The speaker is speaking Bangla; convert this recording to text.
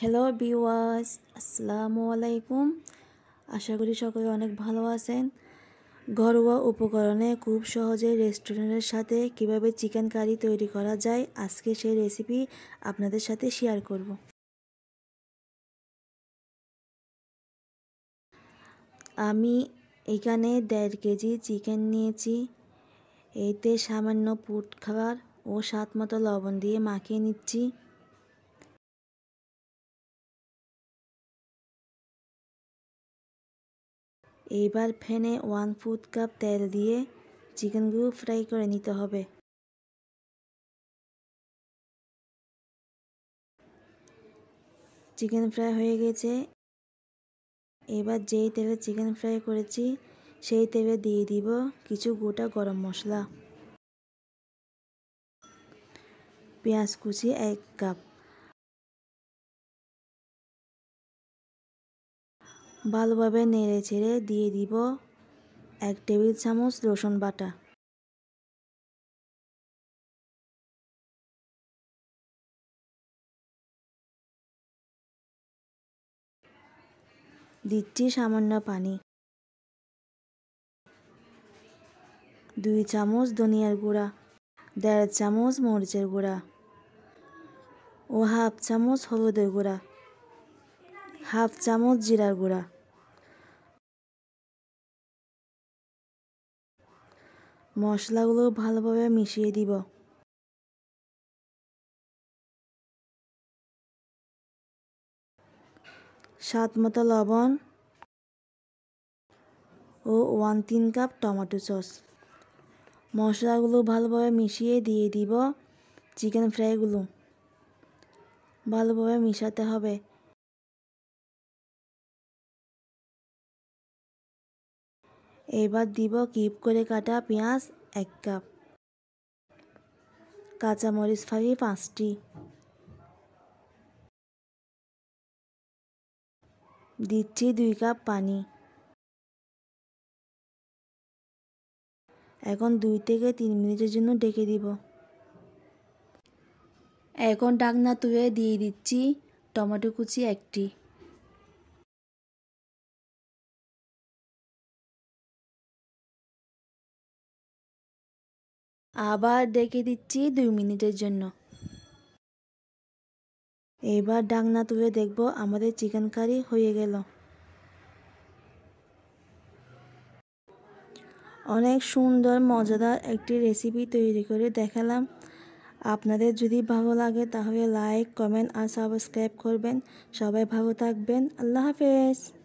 হ্যালো বিওয়াস আসসালামু আলাইকুম আশা করি সকলে অনেক ভালো আছেন। ঘরোয়া উপকরণে খুব সহজে রেস্টুরেন্টের সাথে কীভাবে চিকেন কারি তৈরি করা যায়, আজকে সেই রেসিপি আপনাদের সাথে শেয়ার করব। আমি এখানে দেড় কেজি চিকেন নিয়েছি। এতে সামান্য পুট খাবার ও স্বাদ মতো লবণ দিয়ে মাখিয়ে নিচ্ছি। এইবার ফ্যানে ওয়ান ফুট কাপ তেল দিয়ে চিকেনগুলো ফ্রাই করে নিতে হবে। চিকেন ফ্রাই হয়ে গেছে। এবার যেই তেলে চিকেন ফ্রাই করেছি, সেই তেলে দিয়ে দিব কিছু গোটা গরম মশলা। পেঁয়াজ কুচি এক কাপ। ভালোভাবে নেড়ে ছেড়ে দিয়ে দিব এক টেবিল চামচ রসুন বাটা। দিচ্ছি সামান্য পানি। দুই চামচ ধনিয়ার গুঁড়া, দেড় চামচ মরিচের গুঁড়া ও হাফ চামচ হলুদের গুঁড়া, হাফ চামচ জিরার গুঁড়া। মশলাগুলো ভালোভাবে মিশিয়ে দিব। স্বাদ মতো লবণ ও ওয়ান তিন কাপ টমেটো সস। মশলাগুলো ভালোভাবে মিশিয়ে দিয়ে দিব চিকেন ফ্রাইগুলো। ভালোভাবে মিশাতে হবে। এবার দিব কিপ করে কাটা পেঁয়াজ এক কাপ। কাঁচামরিচ ফালি পাঁচটি। দিচ্ছি দুই কাপ পানি। এখন দুই থেকে তিন মিনিটের জন্য ডেকে দিব। এখন ডাকনা তুলে দিয়ে দিচ্ছি টমেটো কুচি একটি। আবার ডেকে দিচ্ছি দুই মিনিটের জন্য। এবার ডাকনা তুলে দেখব আমাদের চিকেন কারি হয়ে গেল। অনেক সুন্দর, মজাদার একটি রেসিপি তৈরি করে দেখালাম। আপনাদের যদি ভালো লাগে তাহলে লাইক কমেন্ট আর সাবস্ক্রাইব করবেন। সবাই ভালো থাকবেন। আল্লাহ হাফেজ।